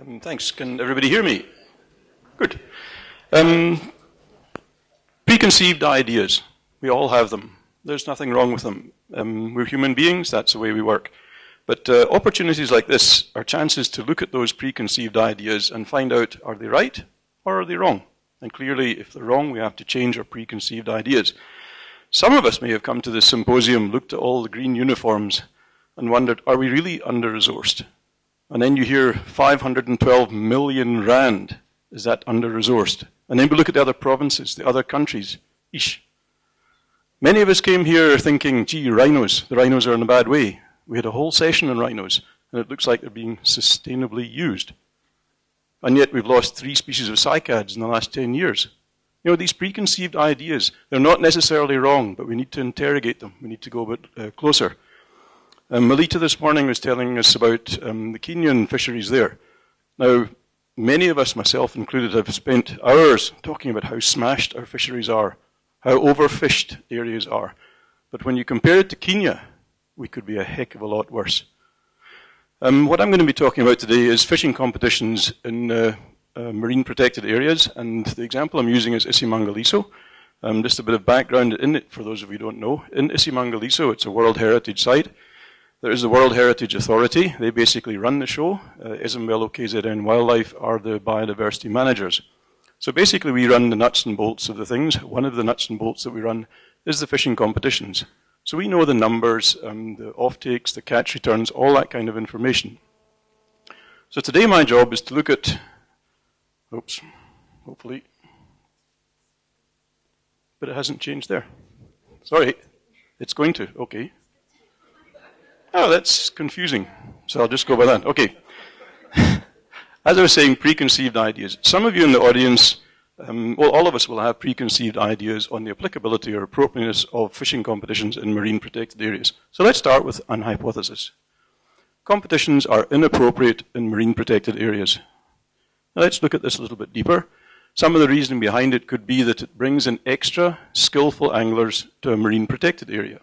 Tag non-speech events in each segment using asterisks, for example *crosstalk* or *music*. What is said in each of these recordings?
Um, thanks. Can everybody hear me? Good. Um, preconceived ideas. We all have them. There's nothing wrong with them. Um, we're human beings, that's the way we work. But uh, opportunities like this are chances to look at those preconceived ideas and find out are they right or are they wrong? And clearly, if they're wrong, we have to change our preconceived ideas. Some of us may have come to this symposium, looked at all the green uniforms, and wondered, are we really under resourced? And then you hear 512 million rand. Is that under resourced? And then we look at the other provinces, the other countries. Ish. Many of us came here thinking, gee, rhinos, the rhinos are in a bad way. We had a whole session on rhinos, and it looks like they're being sustainably used. And yet we've lost three species of cycads in the last 10 years. You know, these preconceived ideas, they're not necessarily wrong, but we need to interrogate them. We need to go a bit uh, closer. Um, Melita this morning was telling us about um, the Kenyan fisheries there. Now, many of us, myself included, have spent hours talking about how smashed our fisheries are, how overfished areas are. But when you compare it to Kenya, we could be a heck of a lot worse. Um, what I'm going to be talking about today is fishing competitions in uh, uh, marine protected areas, and the example I'm using is Isimangaliso. Um, just a bit of background in it for those of you who don't know. In Isimangaliso, it's a World Heritage Site. There is the World Heritage Authority. They basically run the show. Uh, Ezemvelo KZN Wildlife are the biodiversity managers. So basically, we run the nuts and bolts of the things. One of the nuts and bolts that we run is the fishing competitions. So we know the numbers, um, the off-takes, the catch returns, all that kind of information. So today my job is to look at, oops, hopefully, but it hasn't changed there. Sorry, it's going to, okay. Oh, that's confusing. So I'll just go by that. Okay. *laughs* As I was saying, preconceived ideas. Some of you in the audience, um, well, all of us will have preconceived ideas on the applicability or appropriateness of fishing competitions in marine protected areas. So let's start with an hypothesis. Competitions are inappropriate in marine protected areas. Now let's look at this a little bit deeper. Some of the reasoning behind it could be that it brings in extra skillful anglers to a marine protected area.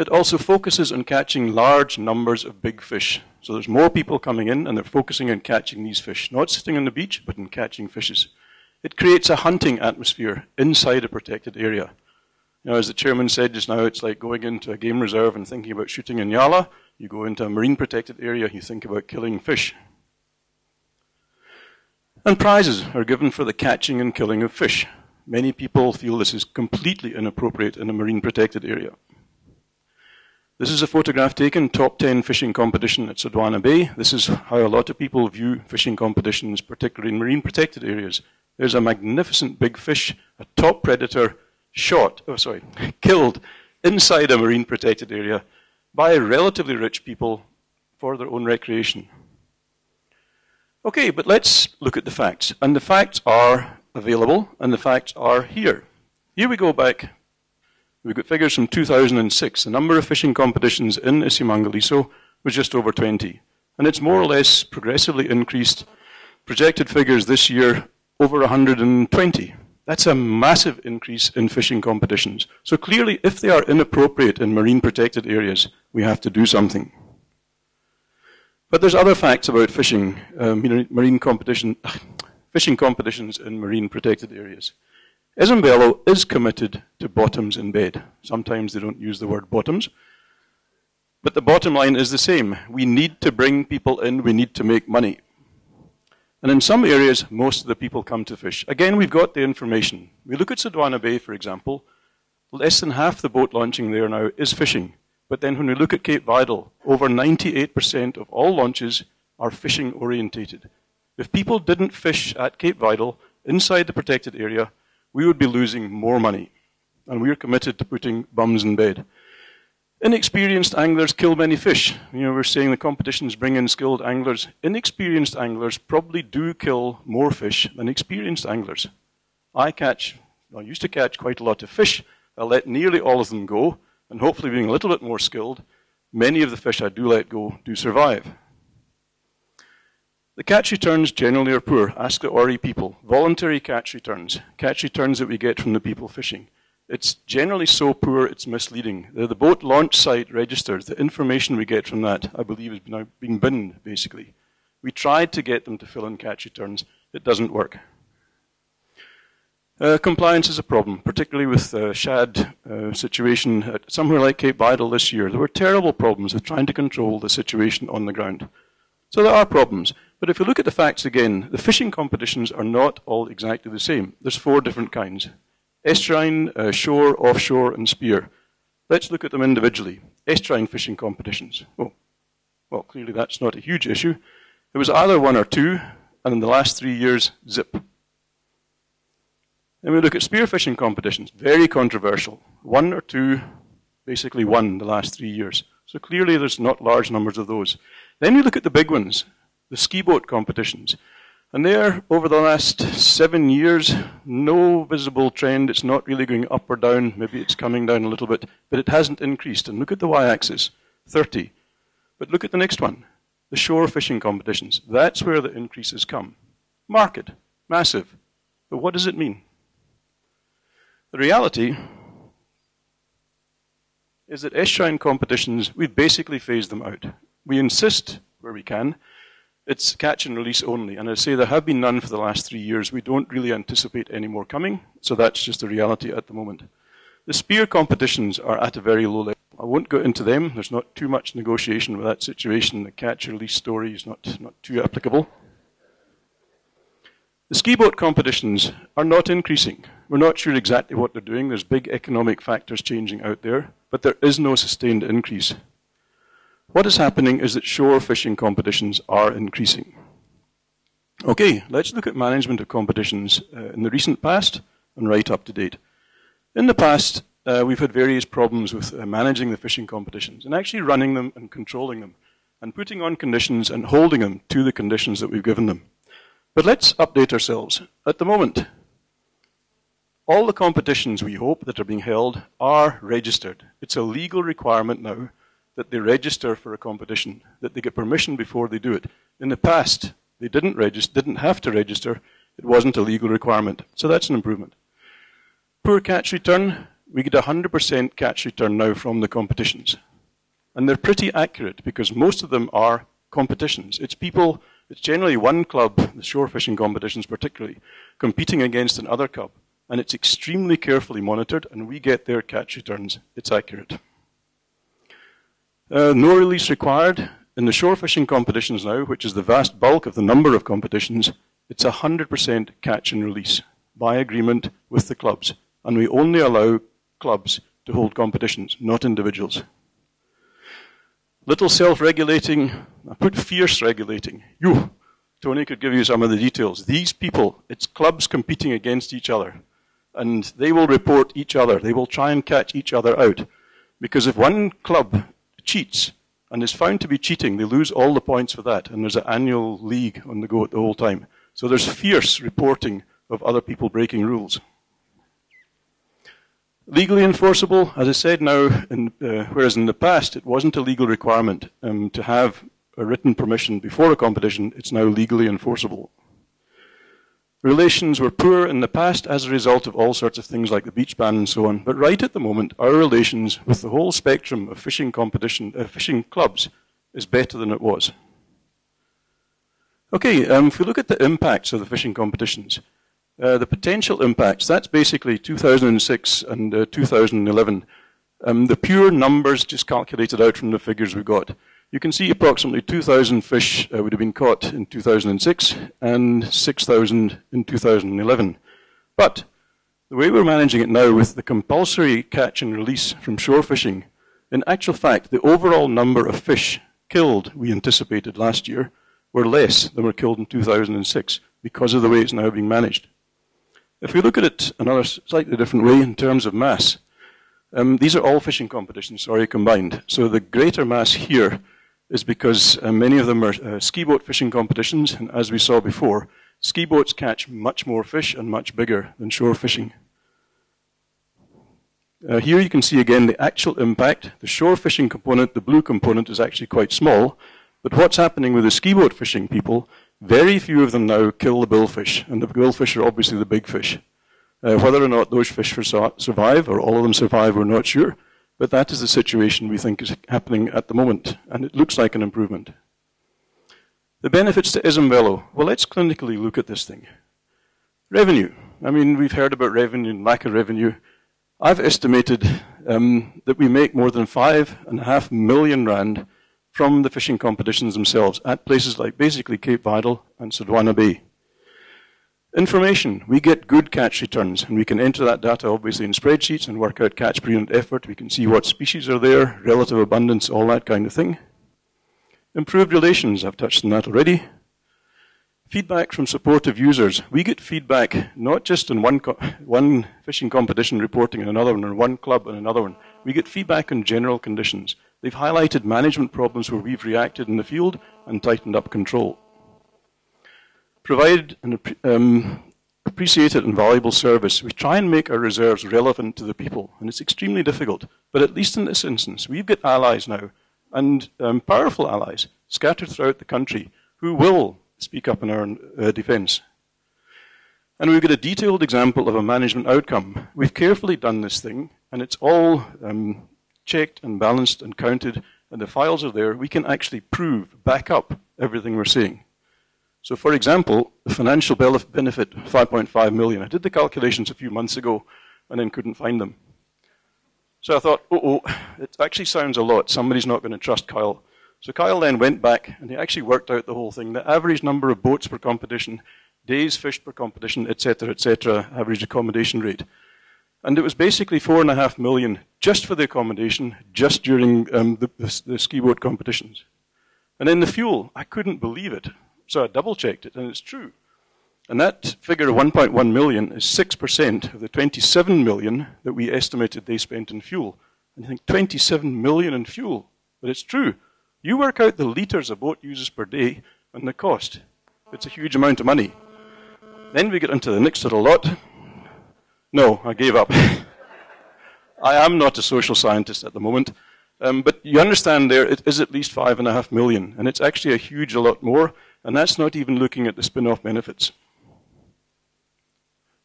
It also focuses on catching large numbers of big fish. So there's more people coming in and they're focusing on catching these fish, not sitting on the beach, but in catching fishes. It creates a hunting atmosphere inside a protected area. You know, as the chairman said just now, it's like going into a game reserve and thinking about shooting a nyala. You go into a marine protected area, you think about killing fish. And prizes are given for the catching and killing of fish. Many people feel this is completely inappropriate in a marine protected area. This is a photograph taken, top 10 fishing competition at Sodwana Bay. This is how a lot of people view fishing competitions, particularly in marine protected areas. There's a magnificent big fish, a top predator, shot, oh sorry, *laughs* killed inside a marine protected area by relatively rich people for their own recreation. Okay, but let's look at the facts. And the facts are available, and the facts are here. Here we go back We've got figures from 2006. The number of fishing competitions in Isimangaliso was just over 20. And it's more or less progressively increased. Projected figures this year over 120. That's a massive increase in fishing competitions. So clearly, if they are inappropriate in marine protected areas, we have to do something. But there's other facts about fishing, uh, marine competition, fishing competitions in marine protected areas. Ezemvelo is committed to bottoms in bed. Sometimes they don't use the word bottoms. But the bottom line is the same. We need to bring people in, we need to make money. And in some areas, most of the people come to fish. Again, we've got the information. We look at Sodwana Bay, for example, less than half the boat launching there now is fishing. But then when we look at Cape Vidal, over 98% of all launches are fishing orientated. If people didn't fish at Cape Vidal, inside the protected area, we would be losing more money. And we are committed to putting bums in bed. Inexperienced anglers kill many fish. You know, we're saying the competitions bring in skilled anglers. Inexperienced anglers probably do kill more fish than experienced anglers. I catch, I used to catch quite a lot of fish. I let nearly all of them go, and hopefully being a little bit more skilled, many of the fish I do let go do survive. The catch returns generally are poor. Ask the ORI people. Voluntary catch returns, catch returns that we get from the people fishing. It's generally so poor it's misleading. The, the boat launch site registers, the information we get from that, I believe, is now being binned, basically. We tried to get them to fill in catch returns. It doesn't work. Uh, compliance is a problem, particularly with the shad uh, situation at somewhere like Cape Vidal this year. There were terrible problems with trying to control the situation on the ground. So there are problems. But if you look at the facts again, the fishing competitions are not all exactly the same. There's four different kinds. Estuarine, uh, shore, offshore, and spear. Let's look at them individually. Estuarine fishing competitions. Oh, well, clearly that's not a huge issue. It was either one or two, and in the last three years, zip. Then we look at spear fishing competitions, very controversial. One or two basically won the last three years. So clearly there's not large numbers of those. Then we look at the big ones, the ski boat competitions. And there, over the last seven years, no visible trend. It's not really going up or down. Maybe it's coming down a little bit, but it hasn't increased. And look at the y-axis, 30. But look at the next one, the shore fishing competitions. That's where the increases come. Market, massive. But what does it mean? The reality is that estuarine competitions, we've basically phased them out. We insist, where we can, it's catch and release only. And I say there have been none for the last three years. We don't really anticipate any more coming, so that's just the reality at the moment. The spear competitions are at a very low level. I won't go into them. There's not too much negotiation with that situation. The catch and release story is not, not too applicable. The ski boat competitions are not increasing. We're not sure exactly what they're doing. There's big economic factors changing out there, but there is no sustained increase. What is happening is that shore fishing competitions are increasing. Okay, let's look at management of competitions uh, in the recent past and right up to date. In the past, uh, we've had various problems with uh, managing the fishing competitions and actually running them and controlling them and putting on conditions and holding them to the conditions that we've given them. But let's update ourselves. At the moment, all the competitions we hope that are being held are registered. It's a legal requirement now that they register for a competition, that they get permission before they do it. In the past, they didn't register, didn't have to register. It wasn't a legal requirement. So that's an improvement. Poor catch return, we get 100% catch return now from the competitions. And they're pretty accurate because most of them are competitions. It's people it's generally one club, the shore fishing competitions particularly, competing against another club. And it's extremely carefully monitored, and we get their catch returns. It's accurate. Uh, no release required. In the shore fishing competitions now, which is the vast bulk of the number of competitions, it's 100% catch and release by agreement with the clubs. And we only allow clubs to hold competitions, not individuals. Little self-regulating, I put fierce regulating. You, Tony could give you some of the details. These people, it's clubs competing against each other. And they will report each other. They will try and catch each other out. Because if one club cheats and is found to be cheating, they lose all the points for that. And there's an annual league on the go at the whole time. So there's fierce reporting of other people breaking rules. Legally enforceable, as I said now, in, uh, whereas in the past it wasn't a legal requirement um, to have a written permission before a competition, it's now legally enforceable. Relations were poor in the past as a result of all sorts of things like the beach ban and so on, but right at the moment, our relations with the whole spectrum of fishing competition, uh, fishing clubs, is better than it was. Okay, um, if we look at the impacts of the fishing competitions, uh, the potential impacts, that's basically 2006 and uh, 2011. Um, the pure numbers just calculated out from the figures we got. You can see approximately 2,000 fish uh, would have been caught in 2006 and 6,000 in 2011. But the way we're managing it now with the compulsory catch and release from shore fishing, in actual fact, the overall number of fish killed we anticipated last year were less than were killed in 2006 because of the way it's now being managed. If we look at it another slightly different way in terms of mass, um, these are all fishing competitions, sorry, combined. So the greater mass here is because uh, many of them are uh, ski boat fishing competitions, and as we saw before, ski boats catch much more fish and much bigger than shore fishing. Uh, here you can see again the actual impact. The shore fishing component, the blue component, is actually quite small, but what's happening with the ski boat fishing people very few of them now kill the billfish, and the billfish are obviously the big fish. Uh, whether or not those fish survive, or all of them survive, we're not sure. But that is the situation we think is happening at the moment, and it looks like an improvement. The benefits to Ezemvelo. Well, let's clinically look at this thing. Revenue. I mean, we've heard about revenue and lack of revenue. I've estimated um, that we make more than five and a half million rand from the fishing competitions themselves at places like basically Cape Vidal and Sodwana Bay. Information. We get good catch returns, and we can enter that data obviously in spreadsheets and work out catch per unit effort. We can see what species are there, relative abundance, all that kind of thing. Improved relations, I've touched on that already. Feedback from supportive users. We get feedback not just on one, one fishing competition reporting and another one, or one club and another one. We get feedback on general conditions. They've highlighted management problems where we've reacted in the field and tightened up control provide an um, appreciated and valuable service. We try and make our reserves relevant to the people, and it's extremely difficult. But at least in this instance, we've got allies now, and um, powerful allies scattered throughout the country who will speak up in our uh, defence. And we've got a detailed example of a management outcome. We've carefully done this thing, and it's all um, checked and balanced and counted, and the files are there. We can actually prove, back up everything we're saying. So for example, the financial benefit, 5.5 million. I did the calculations a few months ago and then couldn't find them. So I thought, oh, oh, it actually sounds a lot. Somebody's not going to trust Kyle. So Kyle then went back and he actually worked out the whole thing. The average number of boats per competition, days fished per competition, etc., etc., average accommodation rate. And it was basically four and a half million just for the accommodation, just during um, the, the, the ski boat competitions. And then the fuel, I couldn't believe it. So I double checked it, and it's true. And that figure of 1.1 million is 6% of the 27 million that we estimated they spent in fuel. And you think 27 million in fuel, but it's true. You work out the litres a boat uses per day and the cost. It's a huge amount of money. Then we get into the next little lot. No, I gave up. *laughs* I am not a social scientist at the moment. Um, but you understand there, it is at least five and a half million, and it's actually a huge a lot more. And that's not even looking at the spin-off benefits.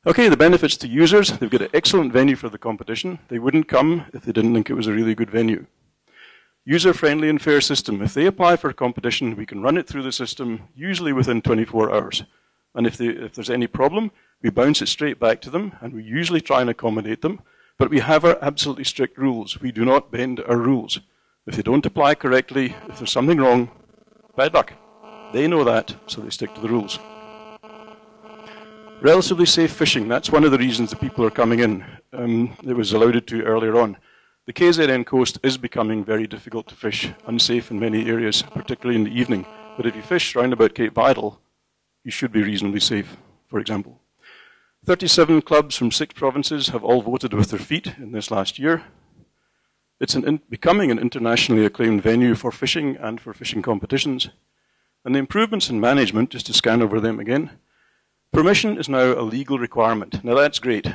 Okay, the benefits to users. They've got an excellent venue for the competition. They wouldn't come if they didn't think it was a really good venue. User-friendly and fair system. If they apply for a competition, we can run it through the system, usually within 24 hours. And if, they, if there's any problem, we bounce it straight back to them, and we usually try and accommodate them. But we have our absolutely strict rules. We do not bend our rules. If they don't apply correctly, if there's something wrong, bad luck. They know that, so they stick to the rules. Relatively safe fishing, that's one of the reasons that people are coming in. Um, it was alluded to earlier on. The KZN coast is becoming very difficult to fish, unsafe in many areas, particularly in the evening. But if you fish round about Cape Vidal, you should be reasonably safe, for example. 37 clubs from six provinces have all voted with their feet in this last year. It's an becoming an internationally acclaimed venue for fishing and for fishing competitions. And the improvements in management, just to scan over them again, permission is now a legal requirement. Now that's great.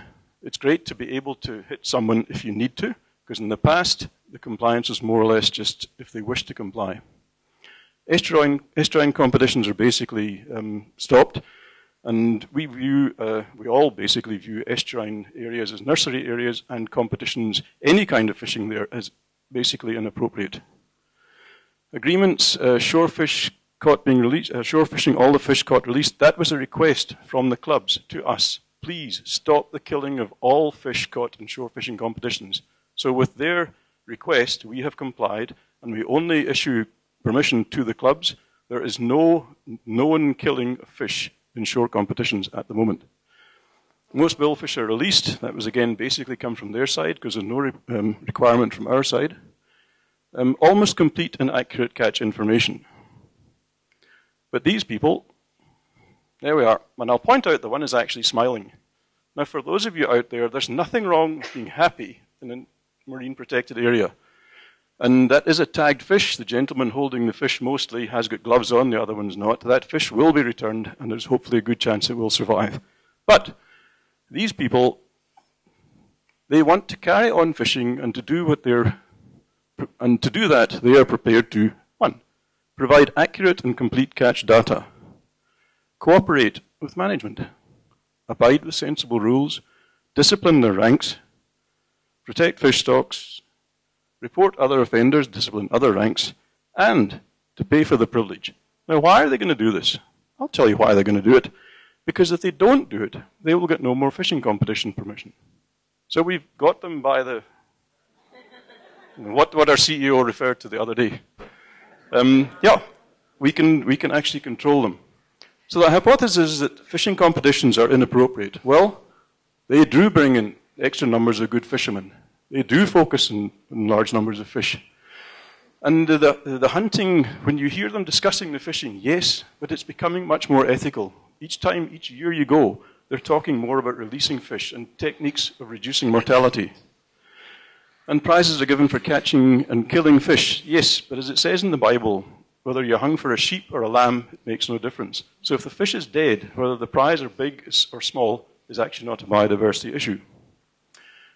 It's great to be able to hit someone if you need to, because in the past, the compliance was more or less just if they wish to comply. Estuarine, estuarine competitions are basically um, stopped, and we view, uh, we all basically view estuarine areas as nursery areas and competitions, any kind of fishing there, as basically inappropriate. Agreements, uh, shorefish caught being released, uh, shore fishing, all the fish caught released, that was a request from the clubs to us. Please stop the killing of all fish caught in shore fishing competitions. So with their request, we have complied, and we only issue permission to the clubs. There is no known killing of fish in shore competitions at the moment. Most billfish are released. That was again basically come from their side because there's no re um, requirement from our side. Um, almost complete and accurate catch information. But these people, there we are. And I'll point out the one is actually smiling. Now, for those of you out there, there's nothing wrong with being happy in a marine protected area. And that is a tagged fish. The gentleman holding the fish mostly has got gloves on, the other one's not. That fish will be returned, and there's hopefully a good chance it will survive. But these people, they want to carry on fishing and to do what they're, and to do that, they are prepared to Provide accurate and complete catch data. Cooperate with management. Abide with sensible rules. Discipline their ranks. Protect fish stocks. Report other offenders, discipline other ranks. And to pay for the privilege. Now, why are they going to do this? I'll tell you why they're going to do it. Because if they don't do it, they will get no more fishing competition permission. So we've got them by the *laughs* what, what our CEO referred to the other day. Um, yeah, we can, we can actually control them. So the hypothesis is that fishing competitions are inappropriate. Well, they do bring in extra numbers of good fishermen. They do focus on, on large numbers of fish. And the, the hunting, when you hear them discussing the fishing, yes, but it's becoming much more ethical. Each time, each year you go, they're talking more about releasing fish and techniques of reducing mortality. And prizes are given for catching and killing fish, yes, but as it says in the Bible, whether you're hung for a sheep or a lamb, it makes no difference. So if the fish is dead, whether the prize are big or small is actually not a biodiversity issue.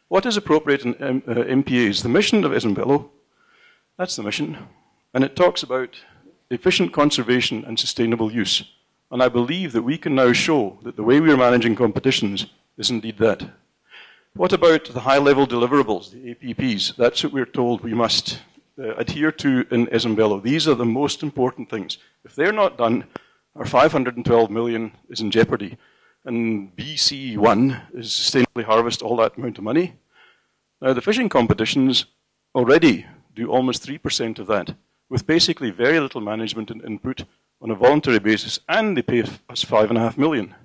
What is appropriate in um, uh, MPAs? The mission of Ezemvelo, that's the mission, and it talks about efficient conservation and sustainable use. And I believe that we can now show that the way we are managing competitions is indeed that. What about the high level deliverables, the APPs? That's what we're told we must uh, adhere to in Ezemvelo. These are the most important things. If they're not done, our 512 million is in jeopardy. And BC1 is sustainably harvest all that amount of money. Now, the fishing competitions already do almost 3% of that, with basically very little management and input on a voluntary basis, and they pay us 5.5 million.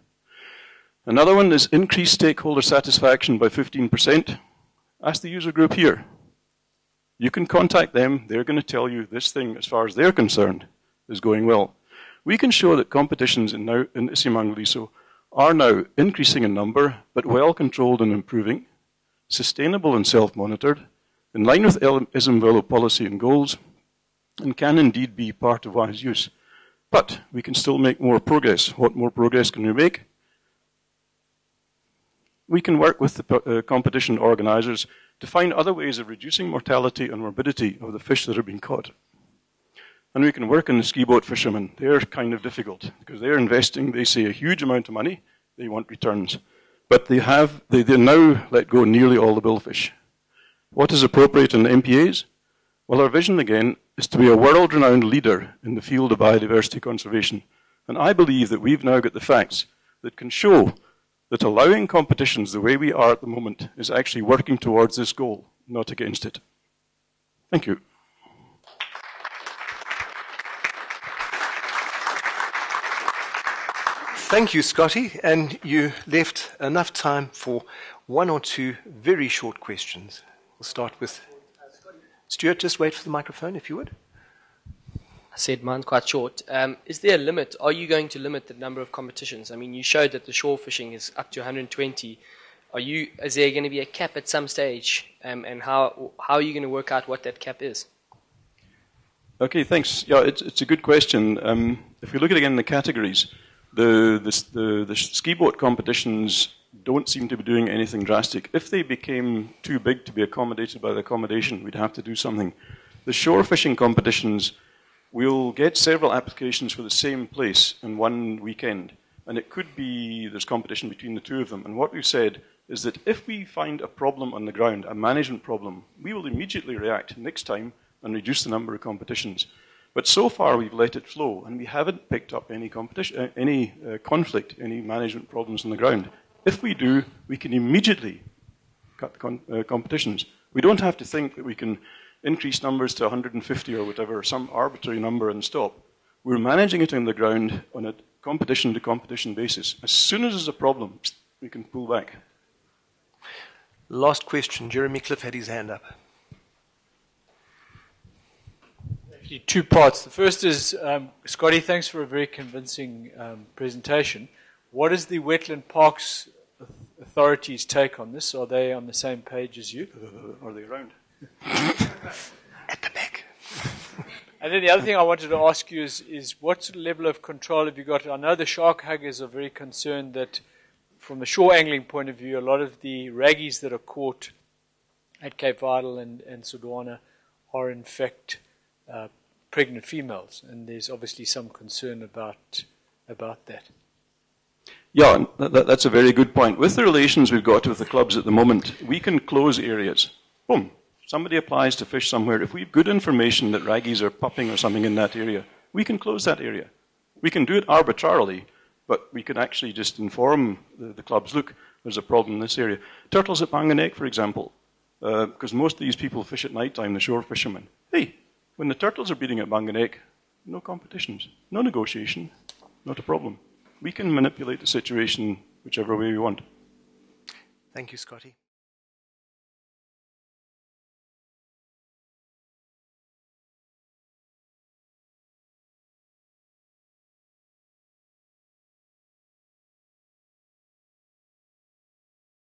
Another one is increase stakeholder satisfaction by 15%. Ask the user group here. You can contact them. They're going to tell you this thing, as far as they're concerned, is going well. We can show that competitions in, now, in are now increasing in number, but well controlled and improving, sustainable and self-monitored, in line with Ezemvelo policy and goals, and can indeed be part of wise use. But we can still make more progress. What more progress can we make? We can work with the uh, competition organizers to find other ways of reducing mortality and morbidity of the fish that are being caught. And we can work on the ski boat fishermen. They're kind of difficult because they're investing, they say, a huge amount of money. They want returns. But they have, they, they now let go nearly all the billfish. What is appropriate in the MPAs? Well, our vision again is to be a world renowned leader in the field of biodiversity conservation. And I believe that we've now got the facts that can show that allowing competitions the way we are at the moment is actually working towards this goal, not against it. Thank you. Thank you, Scotty. And you left enough time for one or two very short questions. We'll start with Stuart. Just wait for the microphone, if you would said mine quite short. Um, is there a limit? Are you going to limit the number of competitions? I mean, you showed that the shore fishing is up to 120. Are you? Is there going to be a cap at some stage? Um, and how how are you going to work out what that cap is? Okay, thanks. Yeah, it's it's a good question. Um, if we look at again the categories, the, the the the ski boat competitions don't seem to be doing anything drastic. If they became too big to be accommodated by the accommodation, we'd have to do something. The shore fishing competitions we'll get several applications for the same place in one weekend. And it could be there's competition between the two of them. And what we've said is that if we find a problem on the ground, a management problem, we will immediately react next time and reduce the number of competitions. But so far we've let it flow, and we haven't picked up any competition, uh, any uh, conflict, any management problems on the ground. If we do, we can immediately cut the uh, competitions. We don't have to think that we can increase numbers to 150 or whatever, some arbitrary number and stop. We're managing it on the ground on a competition to competition basis. As soon as there's a problem, we can pull back. Last question. Geremy Cliff had his hand up. Actually, two parts. The first is um, Scotty, thanks for a very convincing um, presentation. What is the Wetland Parks Authority's take on this? Are they on the same page as you? *laughs* Are they around? *laughs* At the back. *laughs* and then the other thing I wanted to ask you is, is what sort of level of control have you got? I know the shark huggers are very concerned that, from a shore angling point of view, a lot of the raggies that are caught at Cape Vidal and, and Sodwana are in fact uh, pregnant females, and there's obviously some concern about about that. Yeah, that, that's a very good point. With the relations we've got with the clubs at the moment, we can close areas. Boom, somebody applies to fish somewhere, if we have good information that raggies are pupping or something in that area, we can close that area. We can do it arbitrarily, but we can actually just inform the, the clubs, look, there's a problem in this area. Turtles at Bhanga Nek, for example, because uh, most of these people fish at night time, the shore fishermen. Hey, when the turtles are beating at Bhanga Nek, no competitions, no negotiation, not a problem. We can manipulate the situation whichever way we want. Thank you, Scotty.